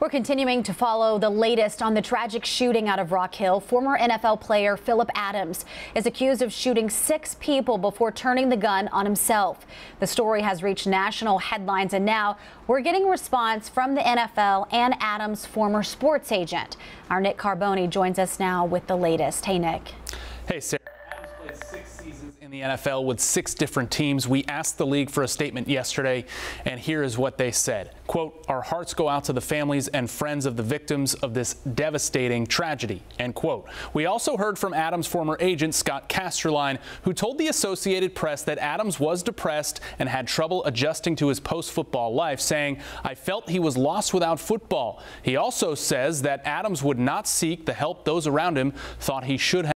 We're continuing to follow the latest on the tragic shooting out of Rock Hill. Former NFL player Phillip Adams is accused of shooting six people before turning the gun on himself. The story has reached national headlines, and now we're getting response from the NFL and Adams' former sports agent. Our Nick Carboni joins us now with the latest. Hey, Nick. Hey, Sarah seasons in the NFL with six different teams. We asked the league for a statement yesterday, and here is what they said. Quote, our hearts go out to the families and friends of the victims of this devastating tragedy, end quote. We also heard from Adams' former agent, Scott Casterline, who told the Associated Press that Adams was depressed and had trouble adjusting to his post-football life, saying, I felt he was lost without football. He also says that Adams would not seek the help those around him thought he should have.